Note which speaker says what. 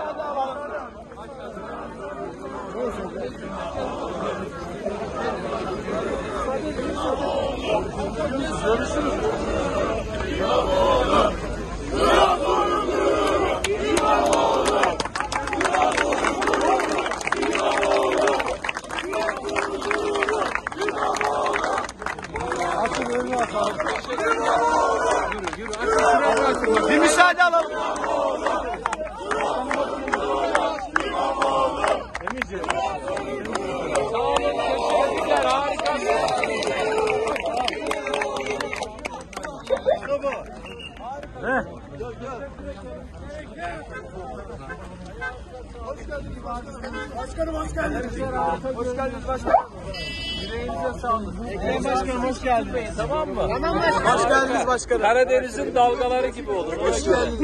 Speaker 1: müsaade alalım. Bir Başkanım hoş geldiniz. Hoş geldiniz başkanım. Yüreğinize sağlık. Ekrem Başkanım hoş geldiniz. Tamam mı? Tamam başkanım. Hoş geldiniz başkanım.
Speaker 2: Karadeniz'in dalgaları gibi olur.
Speaker 1: Bravo başkanım.